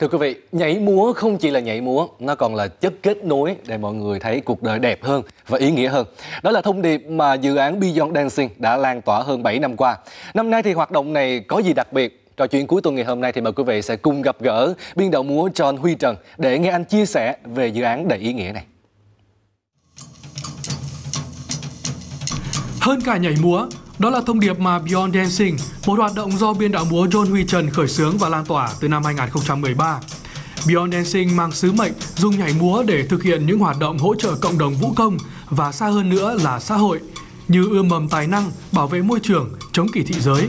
Thưa quý vị, nhảy múa không chỉ là nhảy múa, nó còn là chất kết nối để mọi người thấy cuộc đời đẹp hơn và ý nghĩa hơn. Đó là thông điệp mà dự án Beyond Dancing đã lan tỏa hơn 7 năm qua. Năm nay thì hoạt động này có gì đặc biệt? Trò chuyện cuối tuần ngày hôm nay thì mời quý vị sẽ cùng gặp gỡ biên đạo múa John Huy Trần để nghe anh chia sẻ về dự án đầy ý nghĩa này. Hơn cả nhảy múa, đó là thông điệp mà Beyond Dancing, một hoạt động do biên đạo múa John Huy Trần khởi xướng và lan tỏa từ năm 2013. Beyond Dancing mang sứ mệnh dùng nhảy múa để thực hiện những hoạt động hỗ trợ cộng đồng vũ công và xa hơn nữa là xã hội, như ươm mầm tài năng, bảo vệ môi trường, chống kỳ thị giới.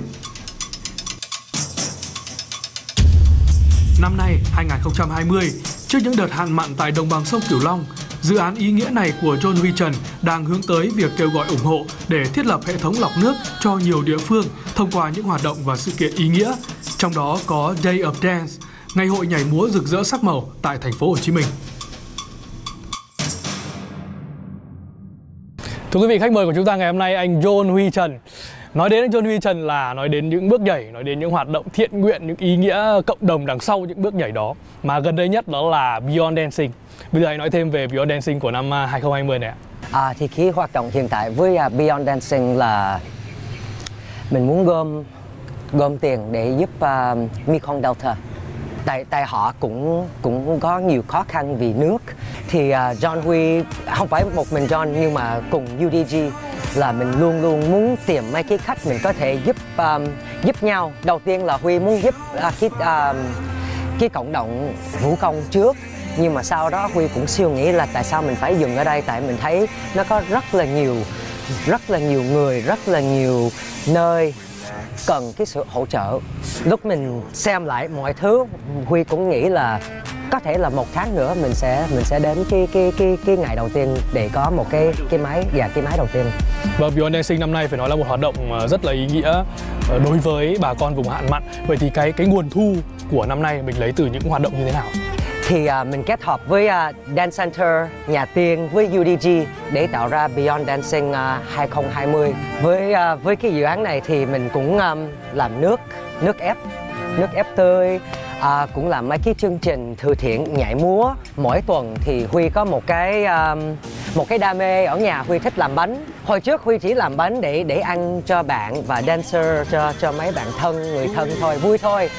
Năm nay, 2020, trước những đợt hạn mặn tại đồng bằng sông Cửu Long, Dự án ý nghĩa này của John Huy Trần đang hướng tới việc kêu gọi ủng hộ để thiết lập hệ thống lọc nước cho nhiều địa phương thông qua những hoạt động và sự kiện ý nghĩa, trong đó có Day of Dance, ngày hội nhảy múa rực rỡ sắc màu tại thành phố Hồ Chí Minh. Thưa quý vị, khách mời của chúng ta ngày hôm nay anh John Huy Trần. Nói đến John Huy Trần là nói đến những bước nhảy, nói đến những hoạt động thiện nguyện, những ý nghĩa cộng đồng đằng sau những bước nhảy đó. Mà gần đây nhất đó là Beyond Dancing. Bây giờ anh nói thêm về Beyond Dancing của năm à, 2020 này ạ. À, thì khi hoạt động hiện tại với à, Beyond Dancing là mình muốn gom gom tiền để giúp uh, Mekong Delta tại tại họ cũng cũng có nhiều khó khăn vì nước thì uh, John Huy không phải một mình John nhưng mà cùng UDG là mình luôn luôn muốn tìm mấy cái khách mình có thể giúp um, giúp nhau. Đầu tiên là Huy muốn giúp uh, cái uh, cái cộng đồng vũ công trước. Nhưng mà sau đó huy cũng siêu nghĩ là tại sao mình phải dừng ở đây? Tại mình thấy nó có rất là nhiều rất là nhiều người rất là nhiều nơi cần cái sự hỗ trợ. Lúc mình xem lại mọi thứ huy cũng nghĩ là có thể là một tháng nữa mình sẽ mình sẽ đến cái cái cái cái ngày đầu tiên để có một cái cái máy và cái máy đầu tiên. Và Beyond Dancing năm nay phải nói là một hoạt động rất là ý nghĩa ờ, đối với bà con vùng hạn mặn. Vậy thì cái cái nguồn thu của năm nay mình lấy từ những hoạt động như thế nào? thì uh, mình kết hợp với uh, Dance Center Nhà Tiên với UDG để tạo ra Beyond Dancing uh, 2020 với uh, với cái dự án này thì mình cũng um, làm nước nước ép nước ép tươi à, cũng làm mấy cái chương trình từ thiện nhảy múa. Mỗi tuần thì huy có một cái um, một cái đam mê ở nhà. Huy thích làm bánh. Hồi trước huy chỉ làm bánh để để ăn cho bạn và dancer cho cho mấy bạn thân người thân thôi. Vui thôi.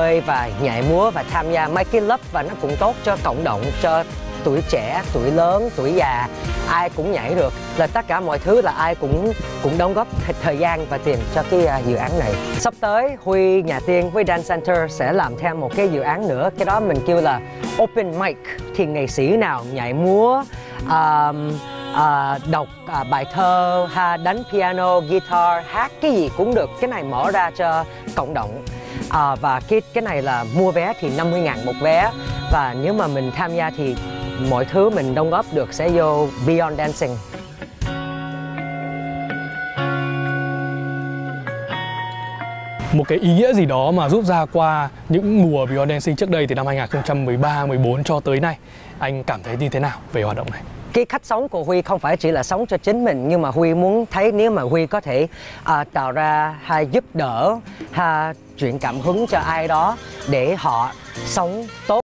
Chơi và nhảy múa và tham gia mấy cái lớp và nó cũng tốt cho cộng đồng cho tuổi trẻ tuổi lớn tuổi già. Ai cũng nhảy được là tất cả mọi thứ là ai cũng cũng đóng góp thời gian và tiền cho cái uh, dự án này. Sắp tới huy nhà tiên với dance center sẽ làm thêm một cái dự án nữa. Cái đó mình kêu là open mic. Thì nghệ sĩ nào nhảy múa uh, uh, đọc uh, bài thơ ha đánh piano guitar hát cái gì cũng được. Cái này mở ra cho cộng đồng à, và cái cái này là mua vé thì 50 ngàn một vé và nếu mà mình tham gia thì mọi thứ mình đóng góp được sẽ vô Beyond Dancing một cái ý nghĩa gì đó mà rút ra qua những mùa Beyond Dancing trước đây từ năm 2013, 14 cho tới nay anh cảm thấy như thế nào về hoạt động này? Cái cách sống của Huy không phải chỉ là sống cho chính mình nhưng mà Huy muốn thấy nếu mà Huy có thể uh, tạo ra hay giúp đỡ hay truyền cảm hứng cho ai đó để họ sống tốt.